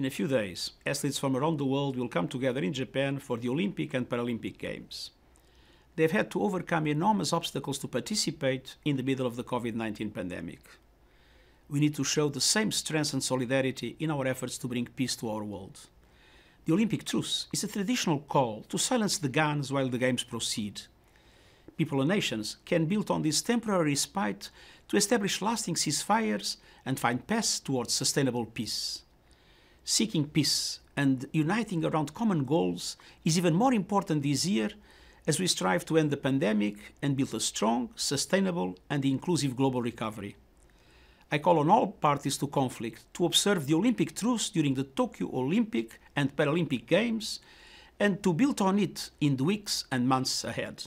In a few days, athletes from around the world will come together in Japan for the Olympic and Paralympic Games. They've had to overcome enormous obstacles to participate in the middle of the COVID 19 pandemic. We need to show the same strength and solidarity in our efforts to bring peace to our world. The Olympic truce is a traditional call to silence the guns while the Games proceed. People and nations can build on this temporary respite to establish lasting ceasefires and find paths towards sustainable peace. Seeking peace and uniting around common goals is even more important this year as we strive to end the pandemic and build a strong, sustainable, and inclusive global recovery. I call on all parties to conflict to observe the Olympic truce during the Tokyo Olympic and Paralympic Games and to build on it in the weeks and months ahead.